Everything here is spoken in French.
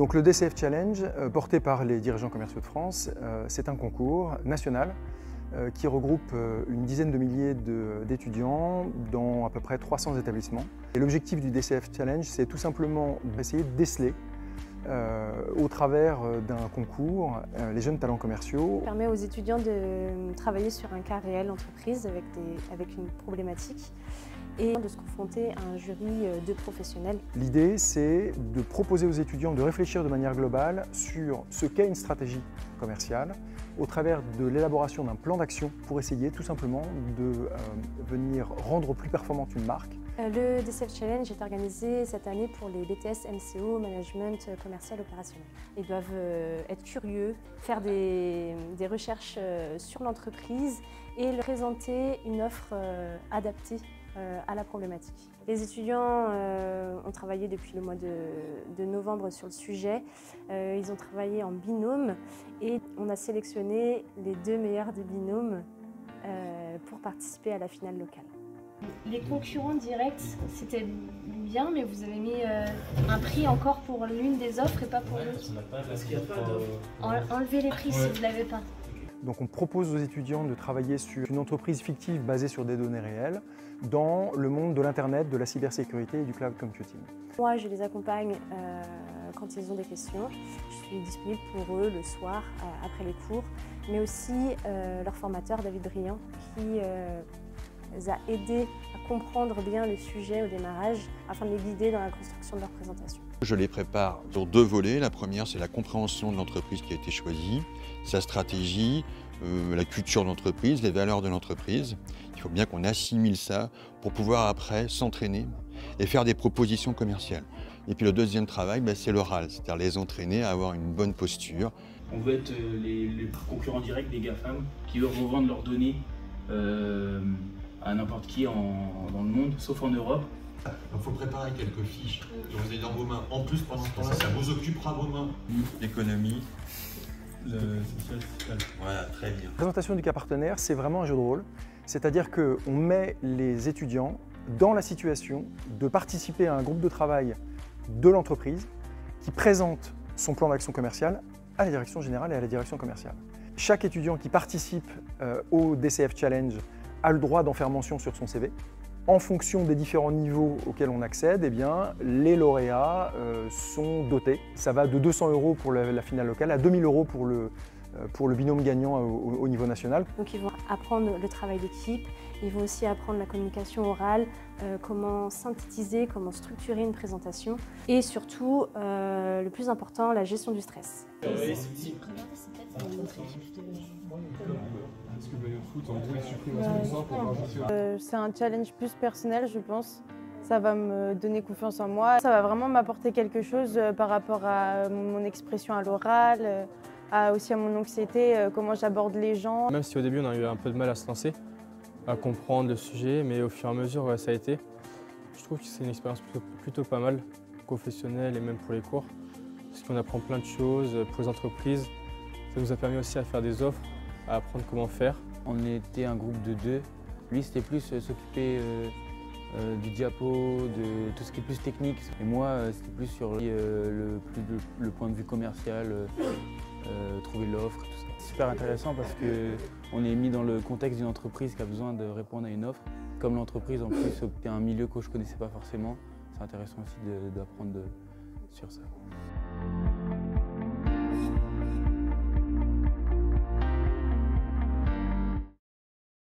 Donc le DCF Challenge, euh, porté par les dirigeants commerciaux de France, euh, c'est un concours national euh, qui regroupe une dizaine de milliers d'étudiants dans à peu près 300 établissements. L'objectif du DCF Challenge, c'est tout simplement d'essayer de déceler au travers d'un concours les jeunes talents commerciaux. Ça permet aux étudiants de travailler sur un cas réel d'entreprise avec une problématique et de se confronter à un jury euh, de professionnels. L'idée, c'est de proposer aux étudiants de réfléchir de manière globale sur ce qu'est une stratégie commerciale au travers de l'élaboration d'un plan d'action pour essayer tout simplement de euh, venir rendre plus performante une marque. Euh, le DCF Challenge est organisé cette année pour les BTS MCO, Management Commercial Opérationnel. Ils doivent être curieux, faire des, des recherches sur l'entreprise et présenter une offre adaptée à la problématique. Les étudiants euh, ont travaillé depuis le mois de, novembre sur le sujet. Euh, ils ont travaillé en binôme et on a sélectionné les deux meilleurs des binômes pour participer à la finale locale. Les concurrents directs, c'était bien, mais vous avez mis un prix encore pour l'une des offres et pas pour l'autre. Enlevez les prix si vous ne l'avez pas. Donc on propose aux étudiants de travailler sur une entreprise fictive basée sur des données réelles dans le monde de l'Internet, de la cybersécurité et du cloud computing. Moi, je les accompagne euh, quand ils ont des questions. Je suis disponible pour eux le soir, euh, après les cours, mais aussi euh, leur formateur, David Briand, qui les a aidés à comprendre bien le sujet au démarrage afin de les guider dans la construction de leur présentation. Je les prépare sur deux volets. La première, c'est la compréhension de l'entreprise qui a été choisie, sa stratégie, euh, la culture de l'entreprise, les valeurs de l'entreprise. Il faut bien qu'on assimile ça pour pouvoir après s'entraîner et faire des propositions commerciales. Et puis le deuxième travail, bah, c'est l'oral, c'est-à-dire les entraîner à avoir une bonne posture. On veut être euh, les, concurrents directs des GAFAM qui veulent revendre leurs données euh, à n'importe qui dans le monde, sauf en Europe. Il faut préparer quelques fiches que vous avez dans vos mains. En plus, pendant ce temps-là, ça vous occupera vos mains. L'économie. Le social Voilà, très bien. La présentation du cas partenaire, c'est vraiment un jeu de rôle. C'est-à-dire qu'on met les étudiants dans la situation de participer à un groupe de travail de l'entreprise qui présente son plan d'action commerciale à la direction générale et à la direction commerciale. Chaque étudiant qui participe euh, au DCF Challenge a le droit d'en faire mention sur son CV en fonction des différents niveaux auxquels on accède, eh bien, les lauréats euh, sont dotés. Ça va de 200 euros pour la, finale locale à 2000 euros pour le, euh, pour le binôme gagnant au, niveau national. Donc ils vont apprendre le travail d'équipe, ils vont aussi apprendre la communication orale, euh, comment synthétiser, comment structurer une présentation et surtout, le plus important, la gestion du stress. C'est un challenge plus personnel, je pense. Ça va me donner confiance en moi. Ça va vraiment m'apporter quelque chose euh, par rapport à mon expression à l'oral, euh, aussi à mon anxiété, comment j'aborde les gens. Même si au début on a eu un peu de mal à se lancer, à comprendre le sujet, mais au fur et à mesure ça a été. Je trouve que c'est une expérience plutôt, plutôt, pas mal, professionnelle et même pour les cours, parce qu'on apprend plein de choses pour les entreprises. Ça nous a permis aussi à faire des offres à apprendre comment faire. On était un groupe de deux. Lui, c'était plus euh, s'occuper euh, euh, du diapo, de tout ce qui est plus technique. Et moi, c'était plus sur le, le, point de vue commercial, trouver l'offre, tout ça. C'est super intéressant parce qu'on est mis dans le contexte d'une entreprise qui a besoin de répondre à une offre. Comme l'entreprise, en plus, c'est un milieu que je ne connaissais pas forcément. C'est intéressant aussi d'apprendre sur ça.